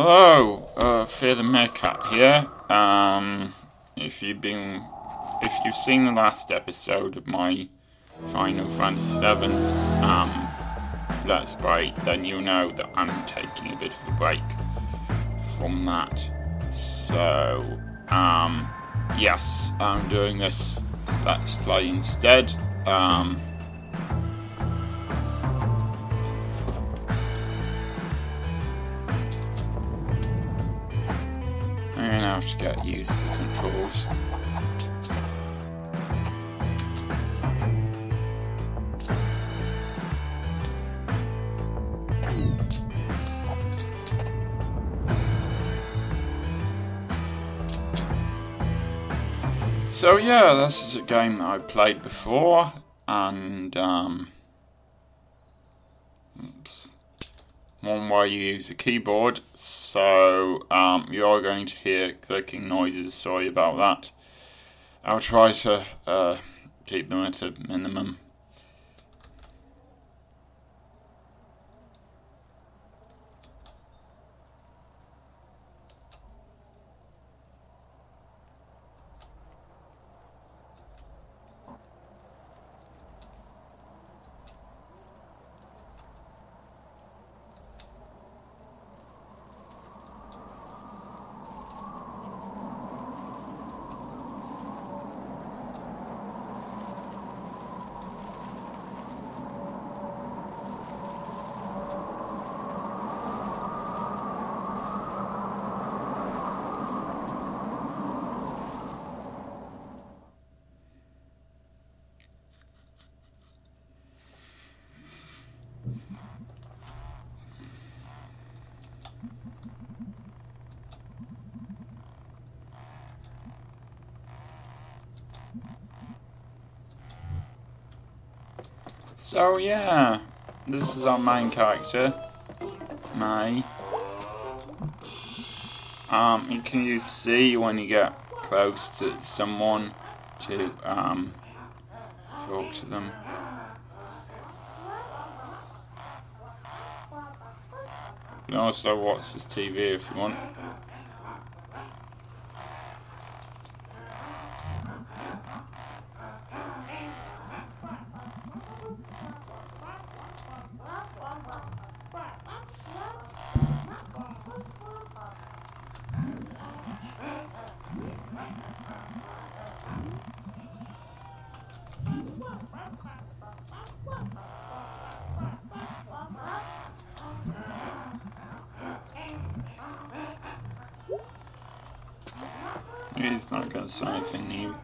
Hello, uh, Fear the Meerkat here. Um, if you've been, if you've seen the last episode of my Final Fantasy VII, um, Let's Play, then you know that I'm taking a bit of a break from that. So, um, yes, I'm doing this Let's Play instead. Um, have to get used to the controls. So yeah, this is a game that I played before, and um, one where you use the keyboard. So um, you are going to hear clicking noises. Sorry about that. I'll try to uh, keep them at a minimum. So yeah, this is our main character, Mae. Um, you can use C when you get close to someone to um, talk to them. You can also watch this TV if you want. He's not to say anything new.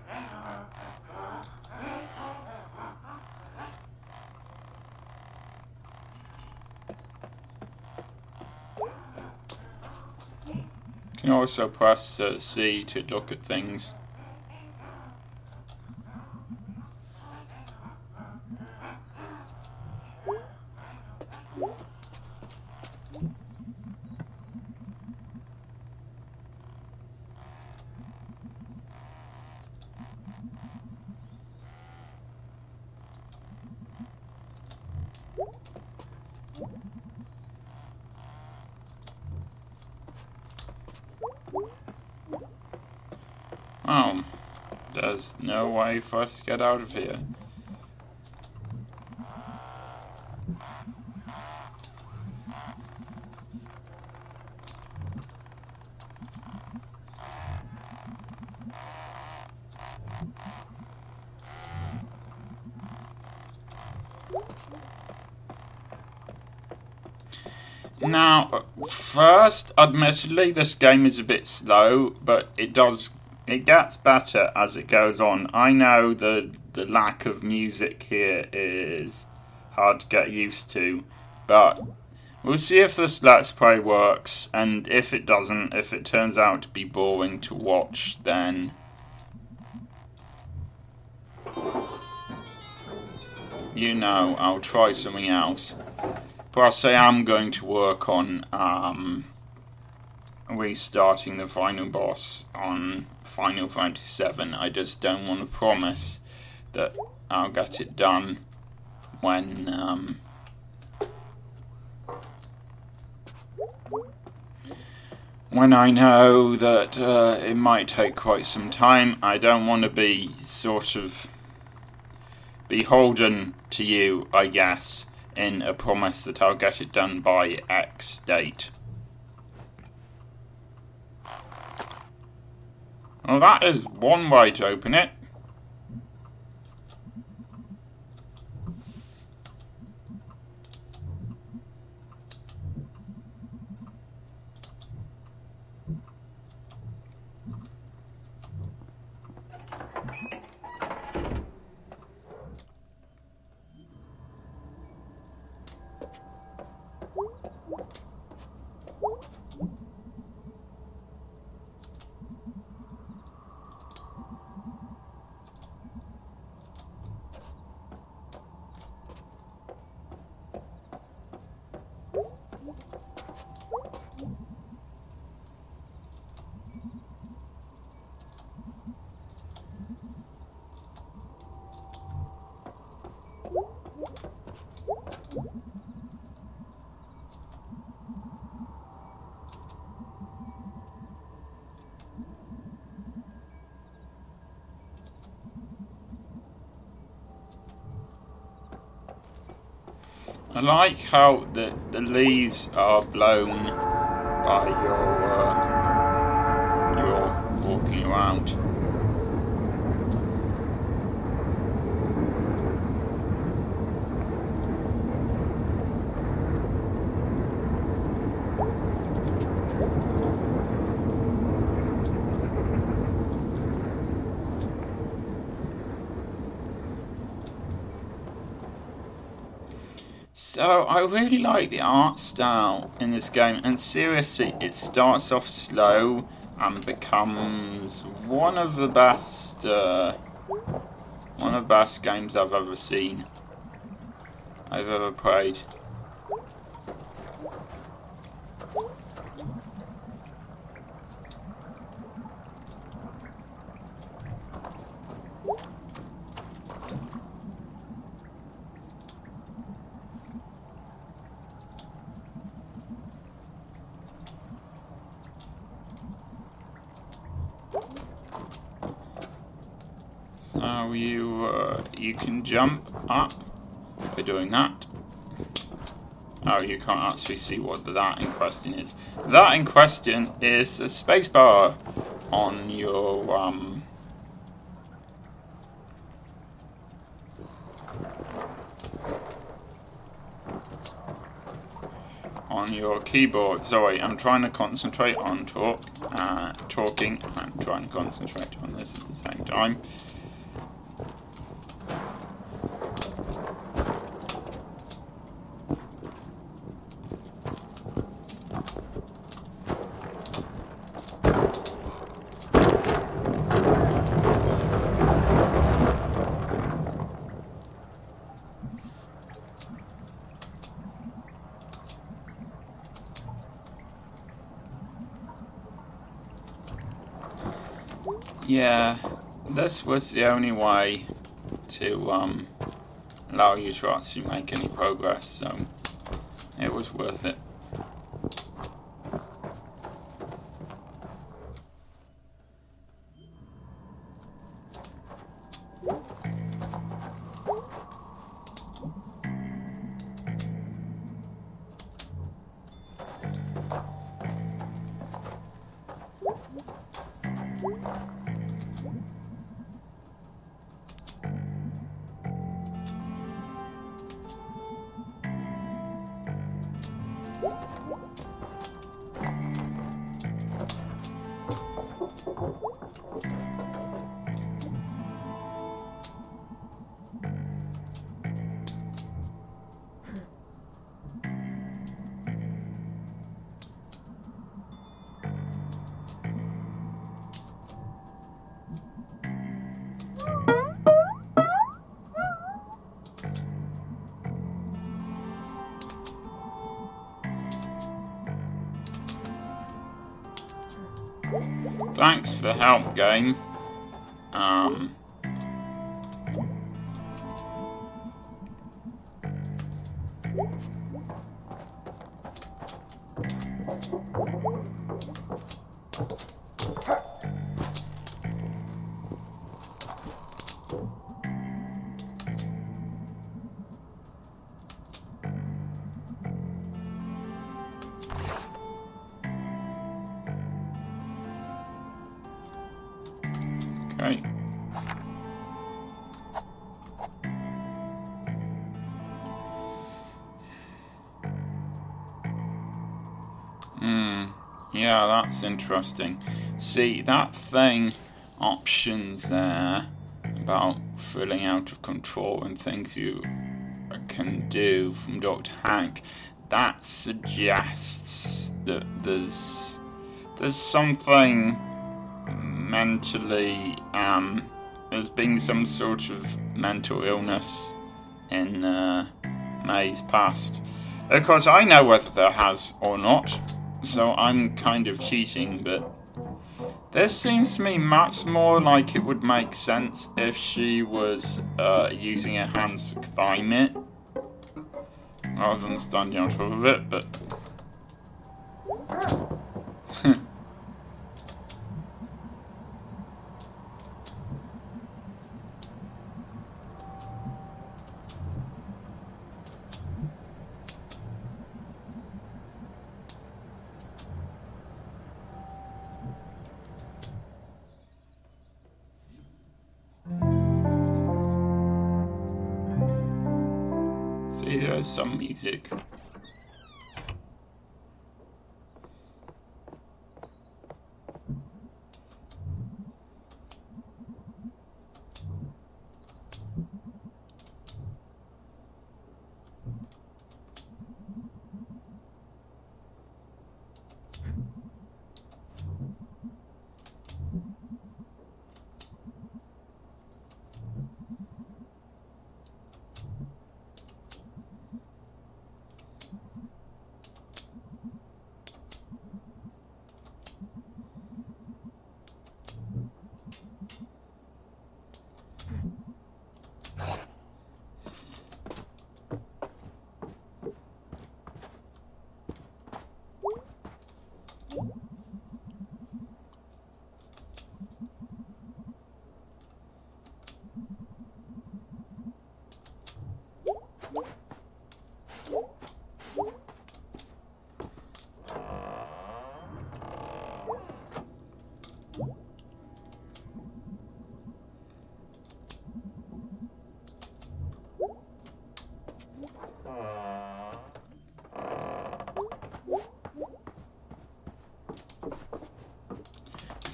You can also press uh, C to look at things. Oh, there's no way for us to get out of here. Now, first, admittedly, this game is a bit slow, but it does it gets better as it goes on. I know the the lack of music here is hard to get used to, but we'll see if this let's play works. And if it doesn't, if it turns out to be boring to watch, then you know I'll try something else. Plus, I am going to work on um, restarting the final boss on Final Fantasy VII. I just don't want to promise that I'll get it done when um, when I know that uh, it might take quite some time. I don't want to be sort of beholden to you, I guess, in a promise that I'll get it done by X date. Well, that is one way to open it. I like how the, the leaves are blown by your, uh, your walking around. So I really like the art style in this game and seriously it starts off slow and becomes one of the best uh, one of the best games I've ever seen I've ever played. So you uh, you can jump up by doing that. Oh, you can't actually see what that in question is. That in question is a spacebar on your um, on your keyboard. Sorry, I'm trying to concentrate on talk, uh, talking. I'm trying to concentrate on this at the same time. Yeah, this was the only way to um, allow you to actually make any progress, so it was worth it. Thanks for the help, game. Um... Yeah, that's interesting. See, that thing, options there, about feeling out of control and things you can do from Dr. Hank, that suggests that there's there's something mentally um there's been some sort of mental illness in uh, Mae's past. Of course, I know whether there has or not, so I'm kind of cheating, but this seems to me much more like it would make sense if she was uh, using her hands to climb it. Rather than standing on top of it, but music.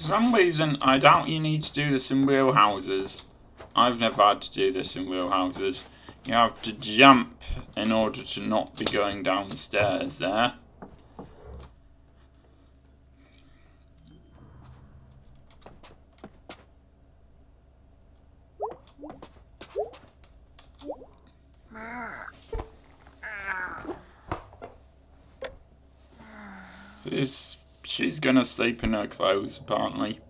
For some reason, I doubt you need to do this in wheelhouses. I've never had to do this in wheelhouses. You have to jump in order to not be going down the stairs there. Gonna sleep in her clothes, apparently.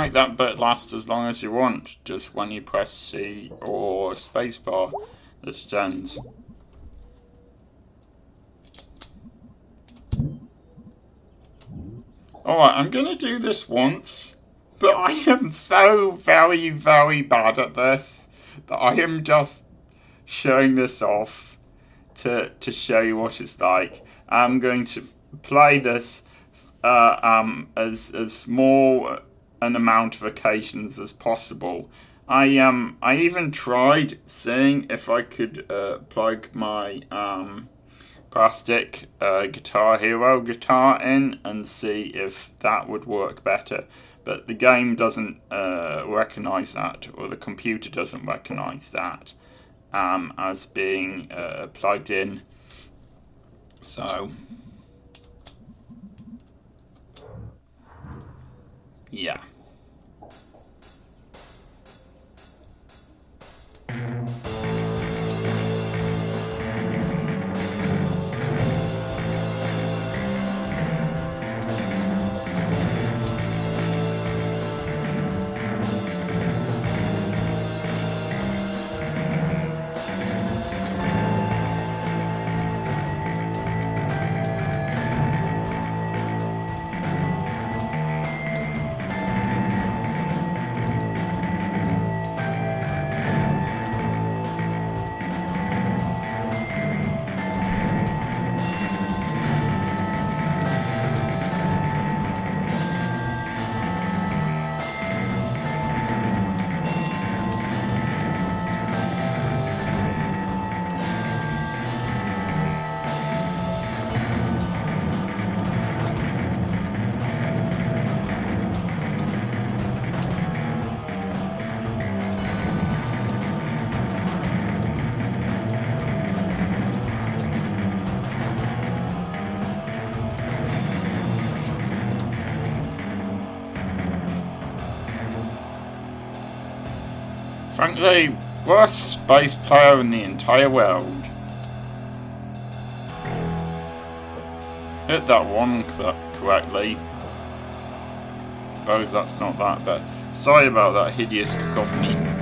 Make that bit last as long as you want, just when you press C or spacebar, it ends. Alright, I'm gonna do this once, but I am so very, very bad at this that I am just showing this off to, to show you what it's like. I'm going to play this uh, um, as, as small an amount of occasions as possible. I um I even tried seeing if I could uh, plug my um plastic uh, Guitar Hero guitar in and see if that would work better. But the game doesn't uh, recognize that, or the computer doesn't recognize that um, as being uh, plugged in. So, yeah. Frankly, worst bass player in the entire world. Hit that one correctly. Suppose that's not that bad. Sorry about that hideous cacophony.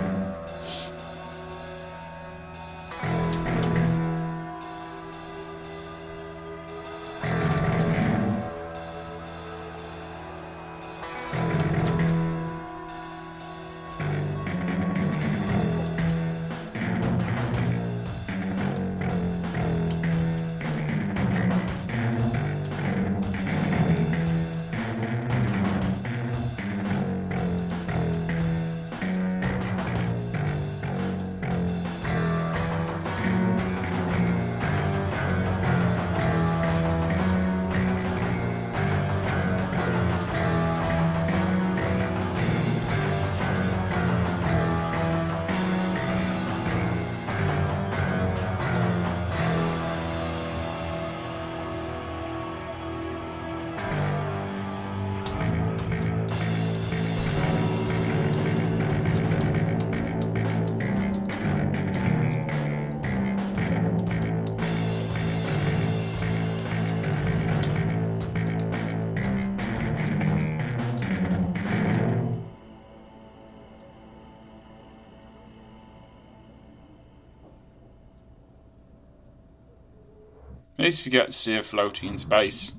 At least you get to see it floating in space.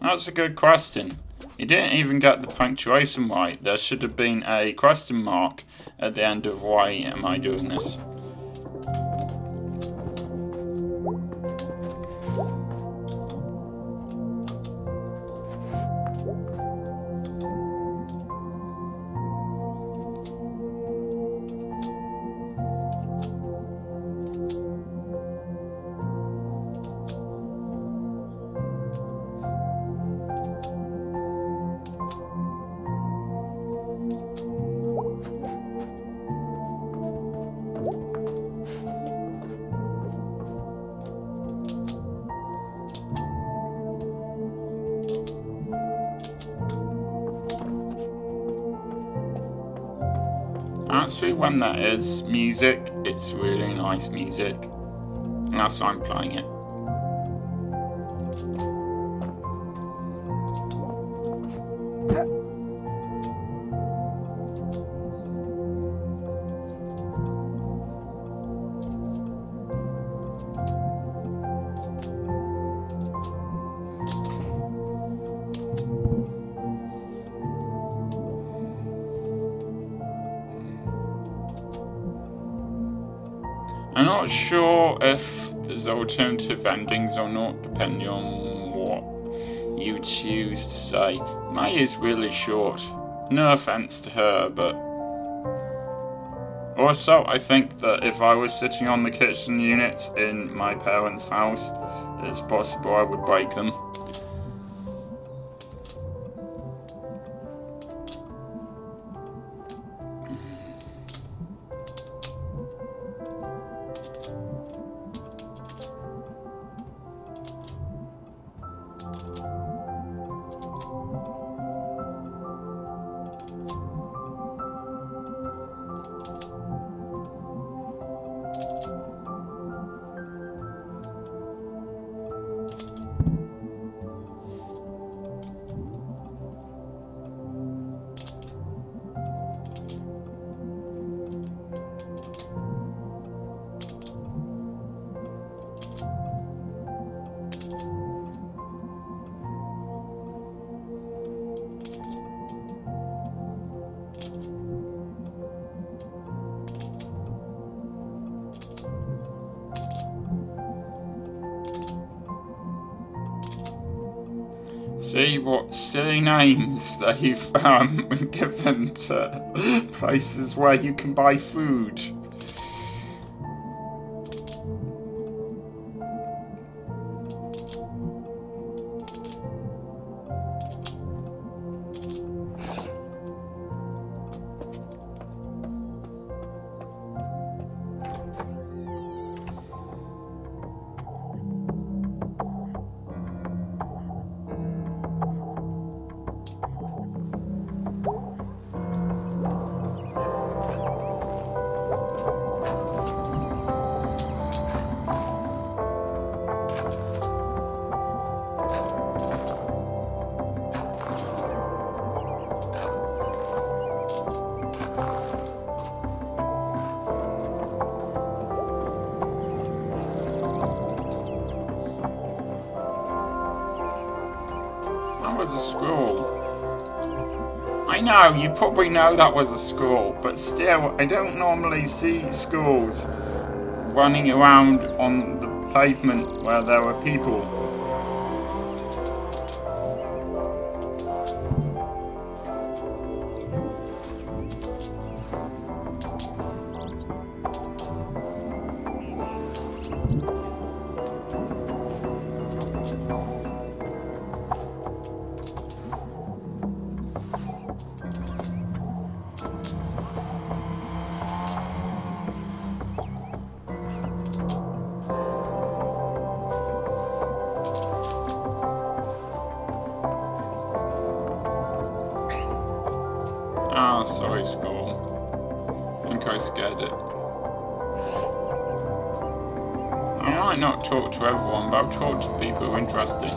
That's a good question. You didn't even get the punctuation right. There should have been a question mark at the end of why am I doing this. Actually, when that is music, it's really nice music. And that's why I'm playing it. Alternative endings or not, depending on what you choose to say. Mae is really short. No offense to her, but. Also, I think that if I was sitting on the kitchen units in my parents' house, it's possible I would break them. See what silly names they've um, given to places where you can buy food. Know, you probably know that was a school, but still, I don't normally see schools running around on the pavement where there were people. Might not talk to everyone, but I'll talk to people who are interesting.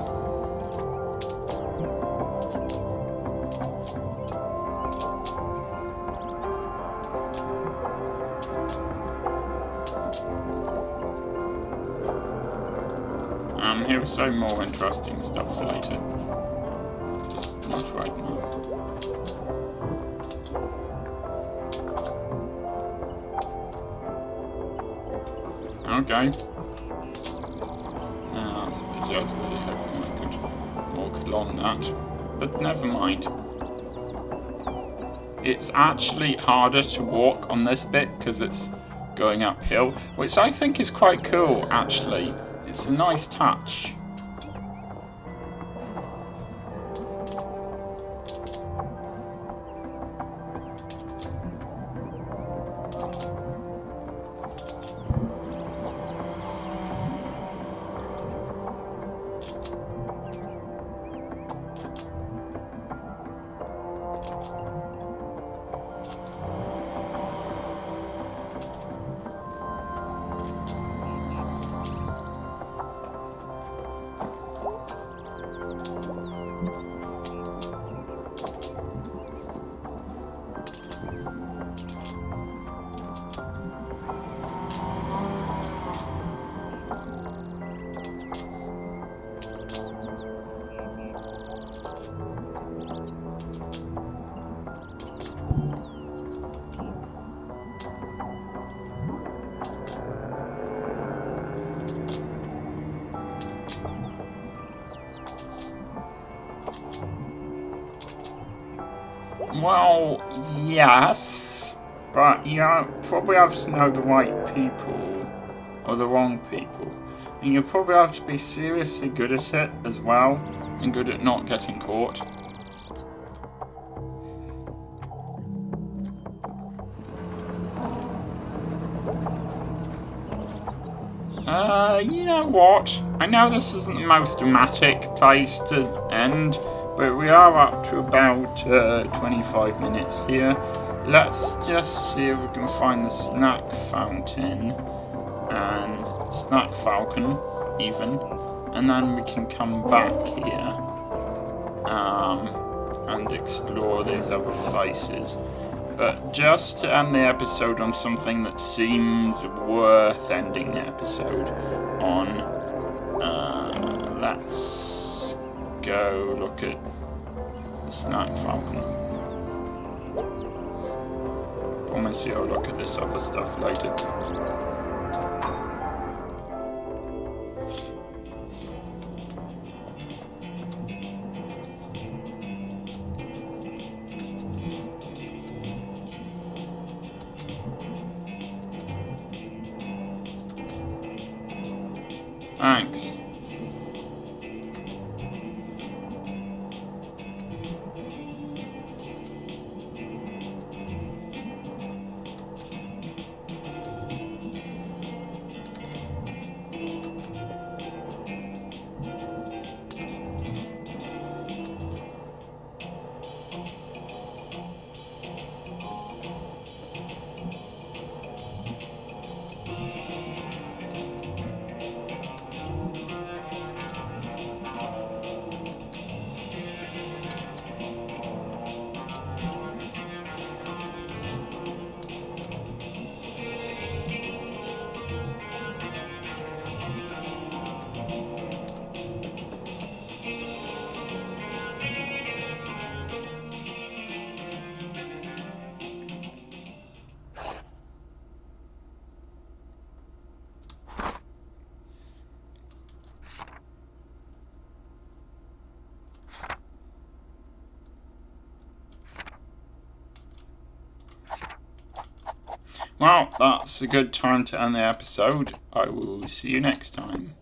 Um, he'll say more interesting stuff for later. Just not right now. Okay. Hoping I could walk along that. But never mind. It's actually harder to walk on this bit because it's going uphill, which I think is quite cool, actually. It's a nice touch. Well, yes, but you probably have to know the right people or the wrong people. And you probably have to be seriously good at it as well, and good at not getting caught. Uh, you know what? I know this isn't the most dramatic place to end, but we are up to about uh, 25 minutes here. Let's just see if we can find the snack fountain and snack falcon, even, and then we can come back here um, and explore these other places. But just to end the episode on something that seems worth ending the episode on, uh, let's go look at the Snack Falcon. Promise you I'll look at this other stuff later. Well, that's a good time to end the episode. I will see you next time.